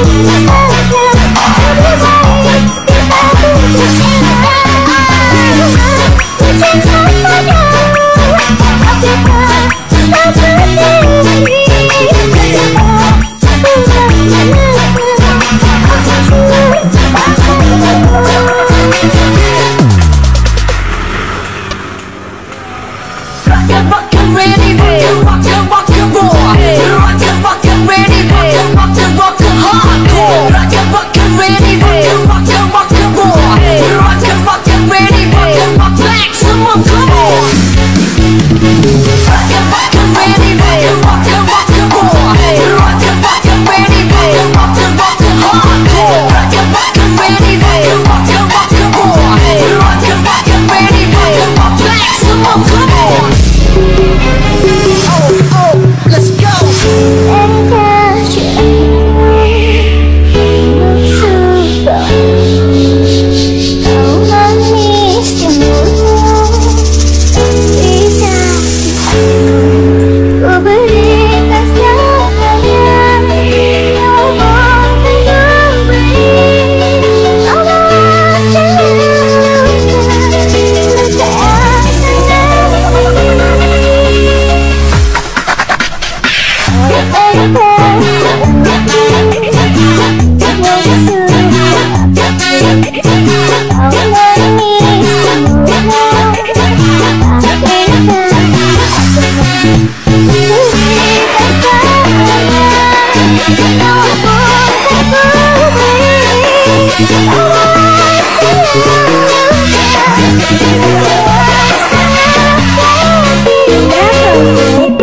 Rockin', rockin', ready, rockin',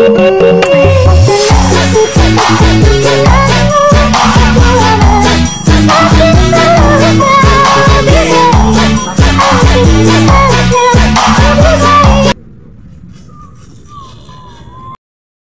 Thank you.